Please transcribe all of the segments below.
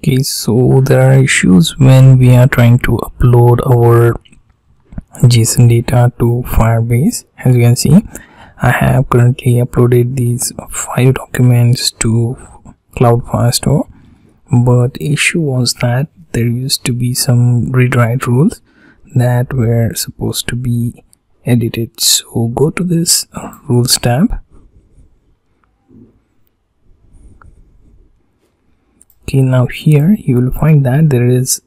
okay so there are issues when we are trying to upload our json data to firebase. As you can see i have currently uploaded these five documents to cloud firestore but issue was that there used to be some read write rules that were supposed to be edited. So go to this rules tab now here you will find that there is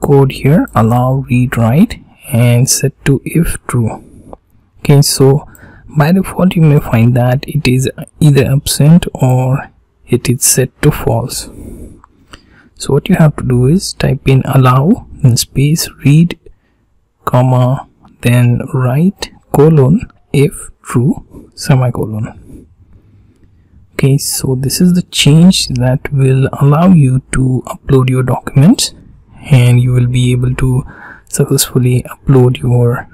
code here allow read write and set to if true. Okay so by default you may find that it is either absent or it is set to false. So what you have to do is type in allow in space read comma then write colon if true semicolon okay so this is the change that will allow you to upload your documents and you will be able to successfully upload your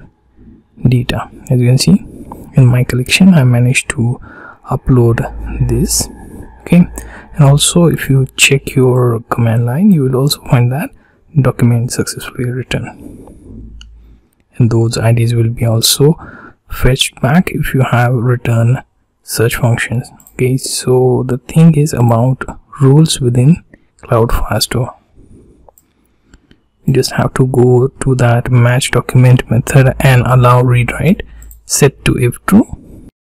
data. As you can see in my collection i managed to upload this. Okay and also if you check your command line you will also find that document successfully written. And those ids will be also fetched back if you have written such functions. Okay so the thing is about rules within cloud firestore you just have to go to that match document method and allow read write set to if true